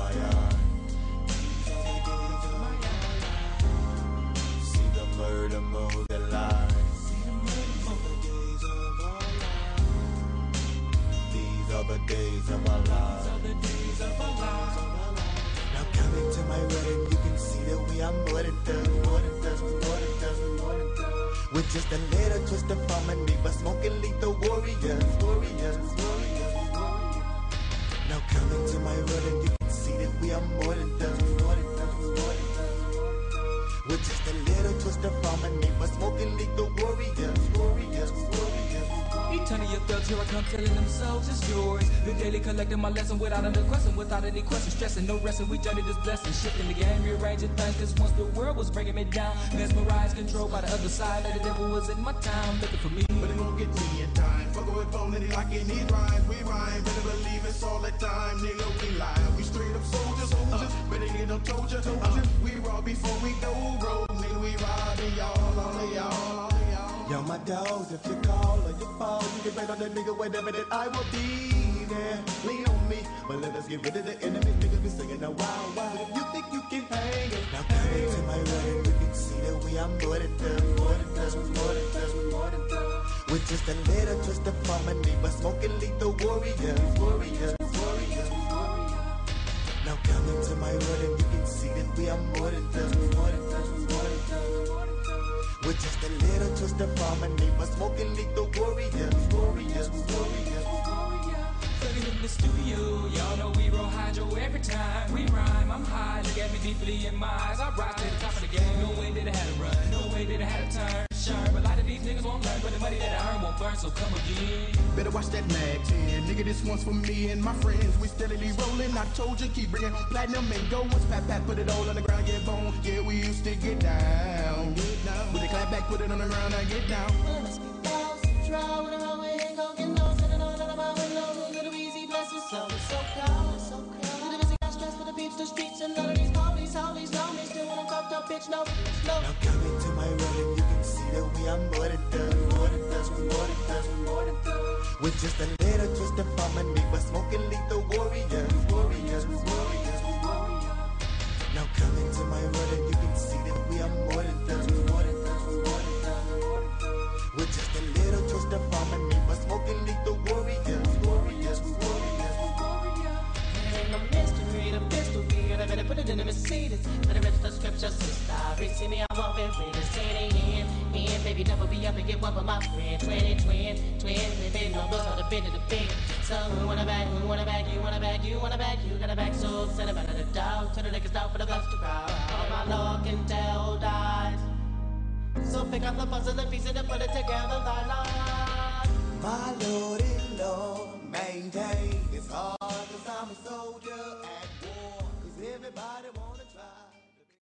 my eye. See the murder mode that lies. These are the days of our lives. Now coming to my wedding, you can see that we are more than thugs, more than thugs, more than thugs. With just a little twist of harmony, but smoking lethal warriors, warriors, warriors. Now coming to my wedding, we are more than thugs, more than more than. With just a little twist of harmony, but smoking warriors, warriors, warriors. Eternity of thugs, here I come telling them souls it's yours. The daily collecting my lesson without any question, without any question. Stressing, no resting, we journey this blessing. Shifting the game, rearranging things, cause once the world was breaking me down. Mesmerized, controlled by the other side, that the devil was in my time, looking for me. But it won't get me in time. Fuckin' with phone and he like it, need rhymes. We rhyme, better believe it's all the time. Nigga, we lie. We straight up soldiers, soldiers. Better get no told ya, ya. We raw before we go rogue. Nigga, we robbing y'all, my dogs, if you call or you fall, you can bet on that nigga whatever that I will be there. Lean on me, but let us get rid of the enemy. Niggas be singing a wild, wild. If you think you can hang it, now coming to my wedding, you can see that we are more than thugs, more than thugs, more than thugs, more than thugs. With just a little twist of harmony, but smoking lethal warriors, warriors, warriors. Now coming to my wedding, you can see that we are more than thugs, With just a little twist of harmony, but smoking lethal warriors, warriors, warriors. Thugging in the studio, y'all know we roll hydro every time we rhyme. I'm high, look at me deeply in my eyes. I rise to the top of the game. No way that I had to run, no way that I had to turn. Shine, but a lot of these niggas won't learn, but the money that I earn burn. So come again. Better watch that mag 10. Nigga, this one's for me and my friends. We steadily rolling. I told you, keep bringing platinum and gold. Once pat pat, put it all on the ground, get bone. Yeah, we used to get down. Get down. Put it clap back, put it on the ground, I get down. Well, let's get down, try with a highway and go get low. Sending all out of my window. Little easy blessings, so it's so cold, so cold. Little busy got stress for the peeps, the streets, and none of these police, holies, know me. Still wanna fucked up, bitch, no, no. Now coming to my wedding, you can see that we are more than thugs, With just a little twist of harmony, but smoking lethal warriors, warriors, warriors, warriors. Now coming to my wedding, you can see that we are more than thugs, more than thugs, more than thugs. With just a little twist of harmony, but smoking lethal warriors, warriors, warriors, warriors. It ain't no mystery, the pistol be I better put it in the Mercedes. The rest the scripture, sister. See me, I won't be reading. Say double be up and get one for my friend. Twin, twin, twin, baby, no blows on the bend of the bend. So who wanna back, who wanna back, you wanna back, you wanna back, you got a back, so send to the dog. To the niggas down for the gloves to crowd. All my Lord can tell dies. So pick up the puzzle and piece it and put it together, la la. My and Lord,